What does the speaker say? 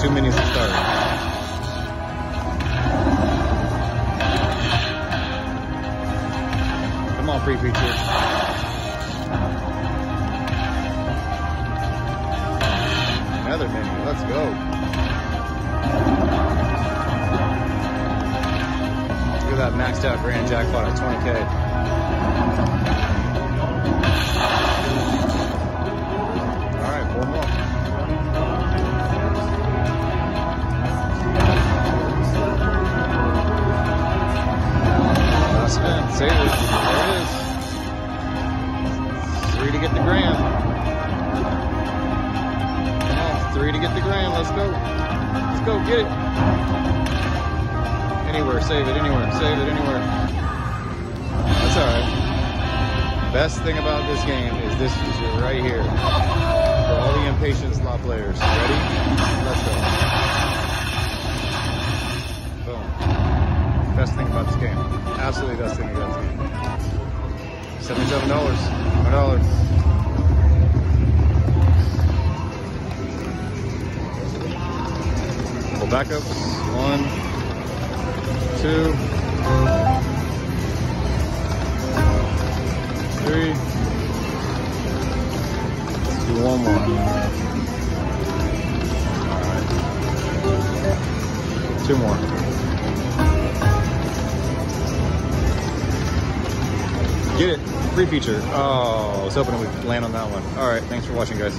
two minis to start. Come on, free feature. Another mini. Let's go. Look at that maxed out grand jackpot at 20k. Spin, save it. There it is. Three to get the grand. Come on, three to get the grand. Let's go. Let's go, get it. Anywhere, save it, anywhere, save it, anywhere. That's alright. Best thing about this game is this feature right here. For all the impatient slot players. Ready? Let's go. Boom. Best thing about this game. Absolutely thing about this game. Seventy-seven dollars. One dollar. Full backups. One, two, three. Let's do one more. Two more. Get it. Free feature. Oh, I was hoping we'd land on that one. All right. Thanks for watching, guys.